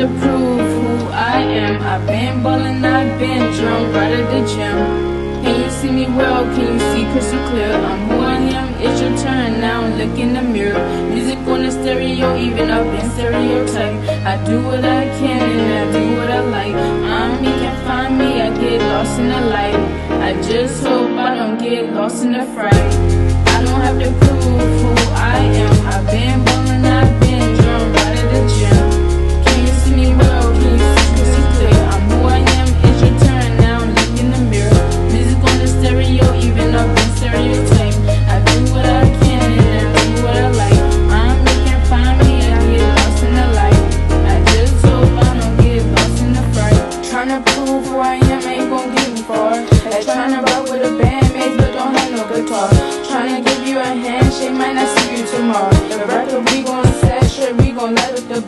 to prove who I am. I've been ballin', I've been drunk, right at the gym. Can you see me well? Can you see crystal clear? I'm who I am, it's your turn now, look in the mirror. Music on the stereo, even I've been stereotyped. I do what I can and I do what I like. I'm me, can find me, I get lost in the light. I just hope I don't get lost in the fright. I don't have to prove who I am, I've been ballin'.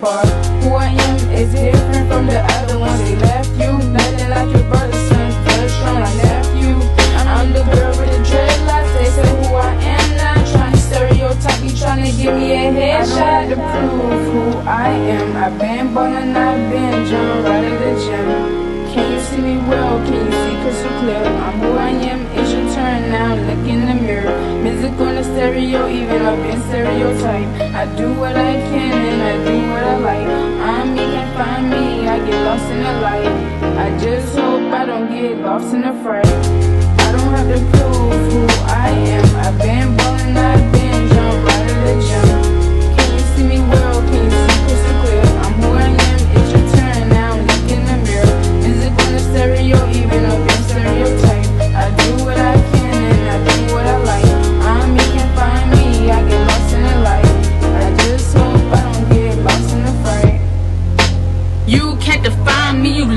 Who I am is different from the other ones. They left you, nothing like your brother, son. Feel strong like nephew. I'm the girl with the dreadlocks. They say who I am now. to stereotype me, to give me a headshot to prove who I am. I've been ballin', I've been jumping right at the gym. Can you see me well? Can you see crystal clear? I'm who I am, it's your turn now. Look in the mirror. Music on the stereo, even up in stereotype. I do what I can and I light. I just hope I don't get lost in the fright.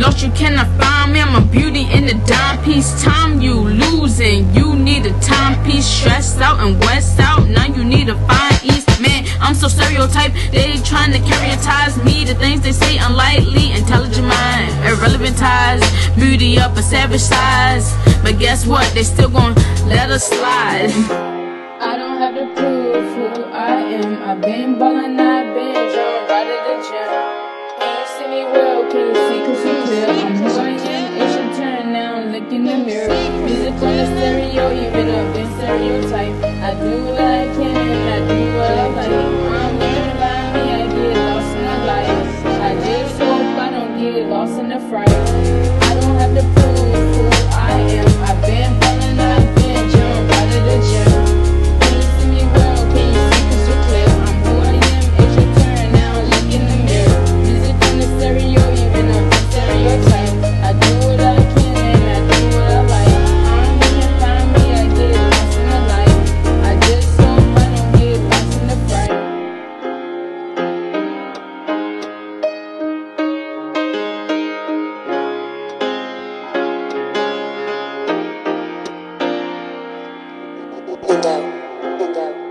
Lost, you cannot find me. I'm a beauty in the dime piece. Time you losing, you need a timepiece. Stressed out and west out, now you need a fine east. Man, I'm so stereotyped, they trying to characterize me. The things they say unlikely, intelligent mind, irrelevant ties. Beauty up a savage size. But guess what? They still gon' let us slide. I don't have to prove who I am. I've been ballin', I've been you see who I am. It's your turn now. Look in the mirror. Music on the stereo, even up window, window.